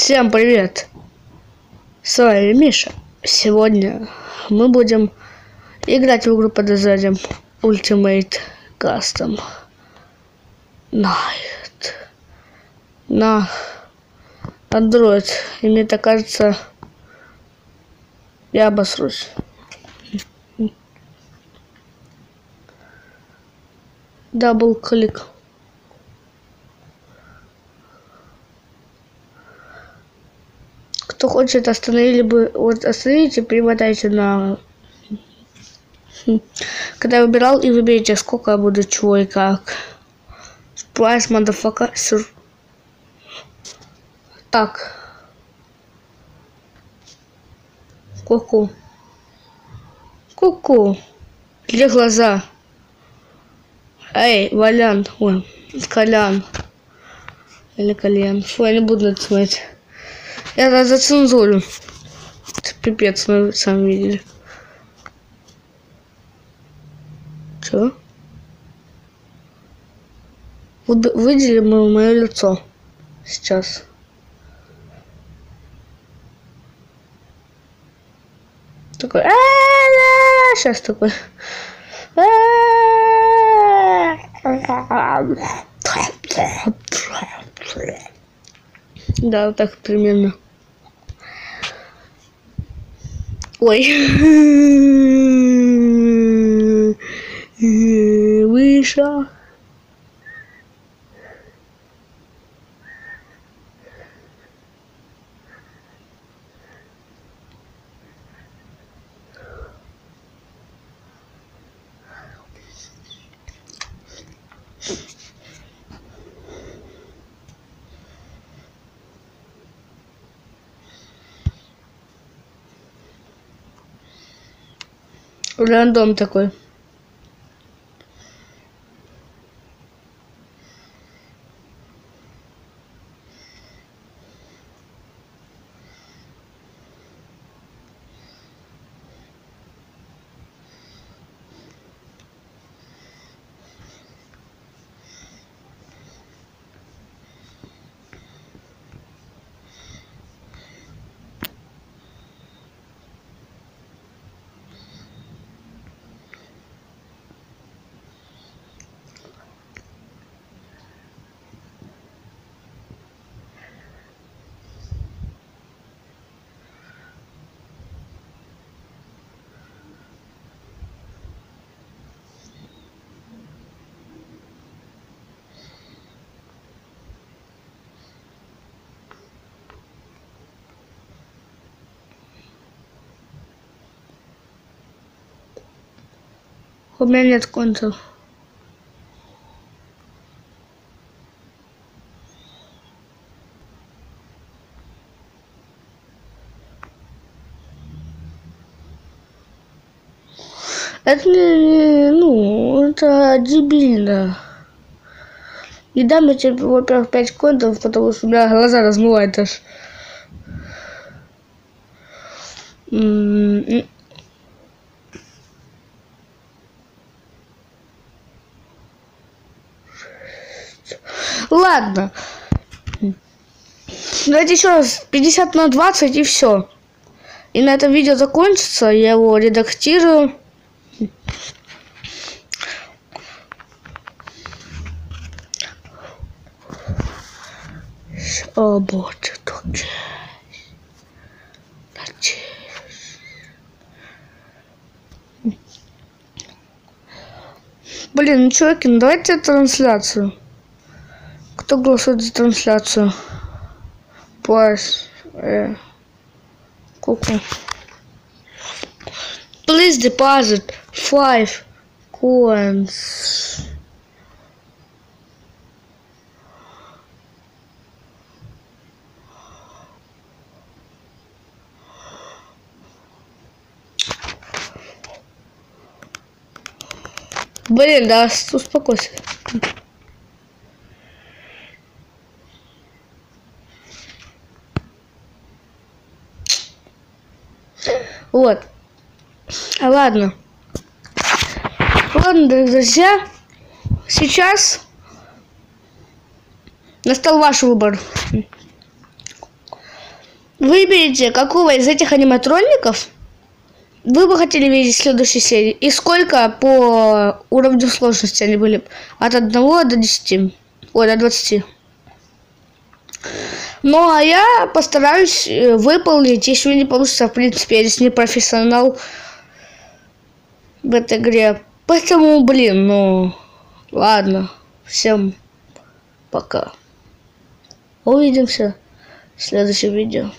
Всем привет! С вами Миша. Сегодня мы будем играть в игру под названием Ultimate Custom Night на Android. И мне так кажется, я обосрусь. Дабл клик. Кто хочет, остановили бы, вот остановите, перемотайте на... Когда я выбирал, и выберите, сколько я буду, чего и как. Price, motherfucker, sir. Так. Ку-ку. Ку-ку. Где глаза? Эй, Валян. Ой, Колян. Или Кальян. Фу, я не буду это смотреть. Я за зацензурю. Пипец, мы сами видели. Чё? Вы- Выделили мы мое лицо. Сейчас. Такой. Сейчас такой. Да, так примерно. Ой. Вышел. Рандом такой. У меня нет контов. Это ну, это дебильно. И дам я тебе, во-первых, 5 контов, потому что у меня глаза размывает аж. М, м. Ладно. Давайте еще раз 50 на 20 и все. И на этом видео закончится. Я его редактирую. О, боже, тут. Блин, ну чуваки, ну давайте трансляцию. Кто голосует за трансляцию? Прайс. Э, Куку. Please deposit five coins. Блин, да, успокойся. Вот. А ладно. Ладно, друзья. Сейчас настал ваш выбор. Выберите, какого из этих аниматроников вы бы хотели видеть в следующей серии. И сколько по уровню сложности они были. От 1 до 10. Ой, до 20. Ну, а я постараюсь э, выполнить, если не получится, в принципе, я здесь не профессионал в этой игре. Поэтому, блин, ну, ладно. Всем пока. Увидимся в следующем видео.